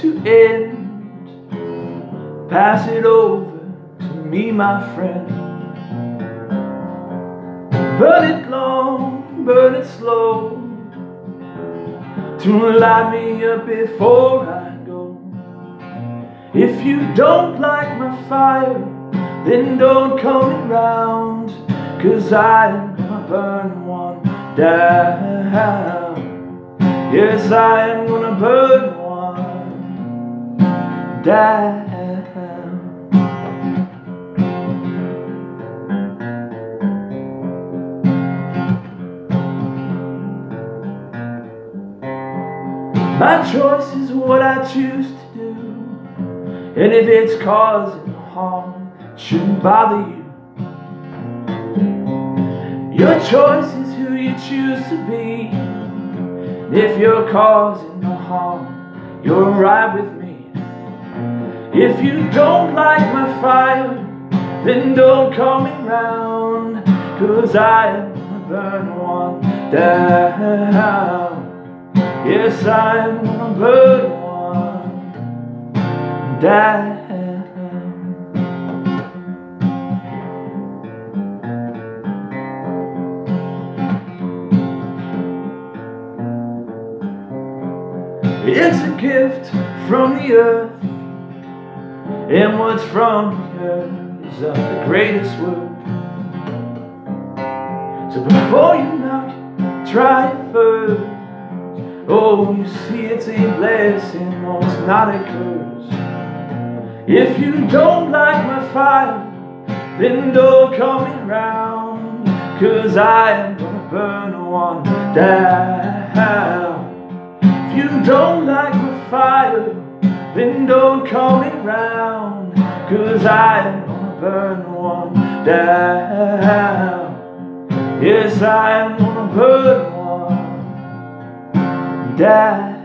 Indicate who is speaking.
Speaker 1: to end. Pass it over to me, my friend. Burn it long, burn it slow. To light me up before I go. If you don't like my fire, then don't come around. Cause I'm gonna burn one down. Yes, I am gonna burn one down. My choice is what I choose to do. And if it's causing harm, it shouldn't bother you. Your choice is who you choose to be. If you're causing no harm, you're right with me. If you don't like my fire, then don't come around. Cause I am gonna burn one down. Yes, I'm gonna burn one down. It's a gift from the earth, and what's from the earth is of the greatest worth. So before you knock, try it first. Oh, you see, it's a blessing, it's not a curse. If you don't like my fire, then don't come around, cause I am gonna burn one down. You don't like my fire, then don't come around, cause I am gonna burn one down. Yes, I am gonna burn one die